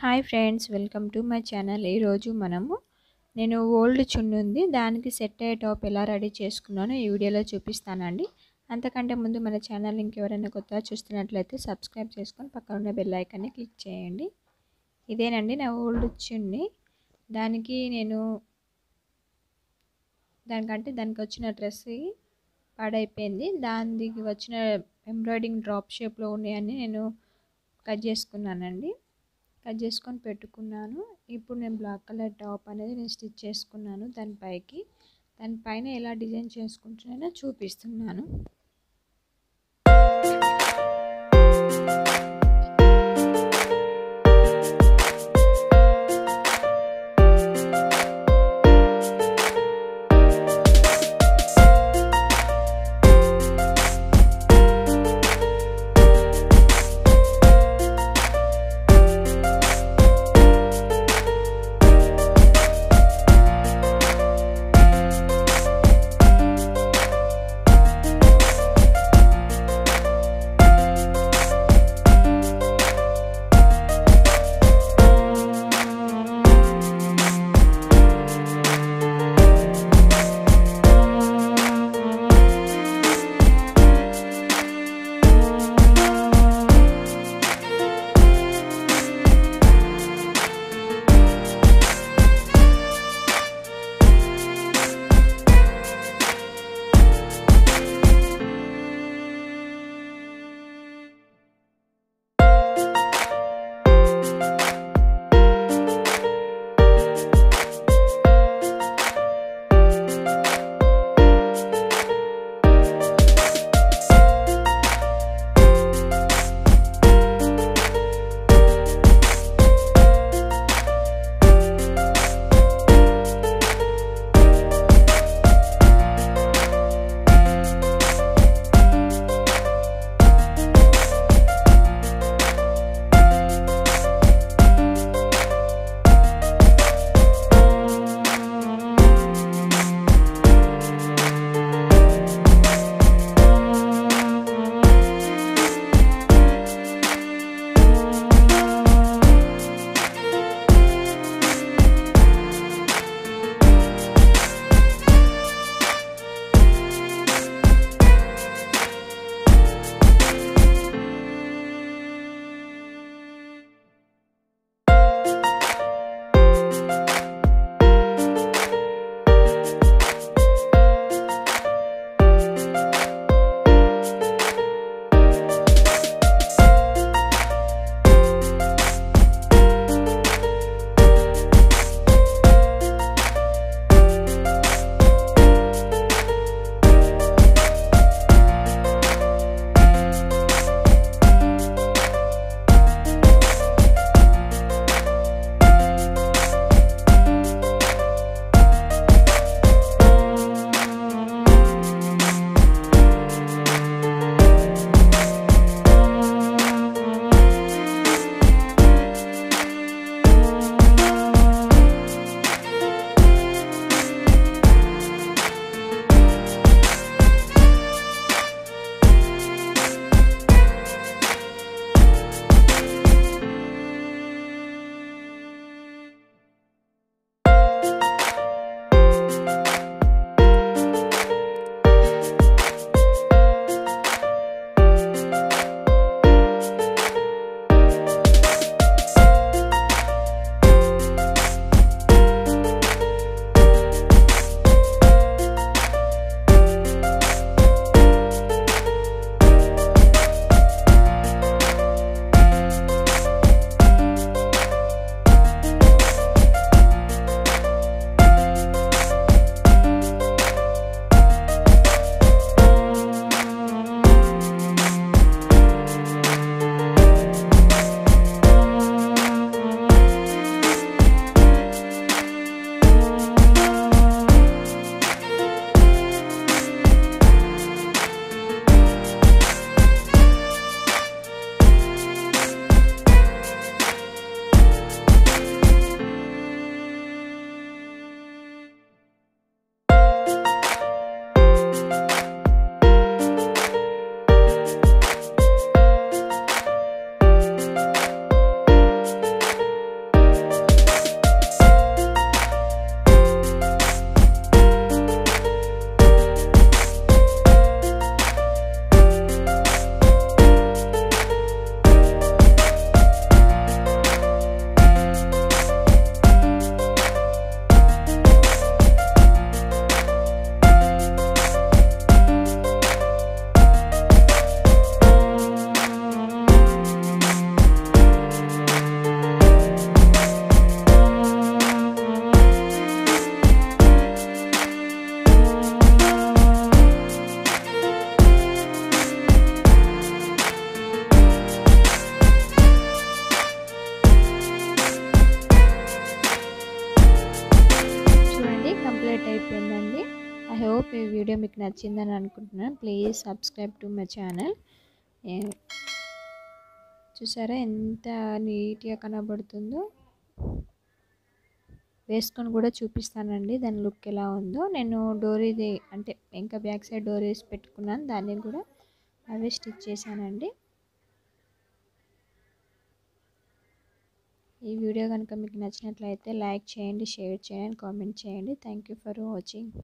Hi friends welcome to my channel. ఈరోజు మనము నేను ఓల్డ్ చున్నీ ఉంది దానికి సెట్ అయ్యే టాప్ ఎలా రెడీ చేసుకున్నానో ఈ వీడియోలో చూపిస్తానండి. అంతకంటే ముందు మన ఛానల్ ఇంకెవరైనా కొత్తగా చూస్తున్నట్లయితే సబ్స్క్రైబ్ చేసుకొని పక్కన ఉన్న బెల్ ఐకాన్ని క్లిక్ చేయండి. ఇదేనండి నా ఓల్డ్ చున్ని. దానికి నేను దానికంటే దానికి వచ్చిన డ్రెస్ పాడైపోయింది. దానికి వచ్చిన ఎంబ్రాయిడింగ్ డ్రాప్ షేప్లో ఉన్నాయని నేను కట్ చేసుకున్నానండి. కట్ చేసుకొని పెట్టుకున్నాను. ఇప్పుడు నేను బ్లాక్ కలర్ టాప్ అనేది నేను స్టిచ్ చేసుకున్నాను దానిపైకి దానిపైన ఎలా డిజైన్ చేసుకుంటున్నానో చూపిస్తున్నాను. హోప్ ఈ వీడియో మీకు నచ్చిందని అనుకుంటున్నాను. Please subscribe to my channel. చూసారా ఎంత నీట్గా కనబడుతుందో? వేసుకొని కూడా చూపిస్తానండి దాని లుక్ ఎలా ఉందో. నేను డోరీది అంటే ఇంకా బ్యాక్ సైడ్ డోరీస్ పెట్టుకున్నాను దాన్ని కూడా అవే స్టిచ్ చేశానండి. ఈ వీడియో కనుక మీకు నచ్చినట్లయితే లైక్ చేయండి షేర్ చేయండి కామెంట్ చేయండి. Thank you for watching.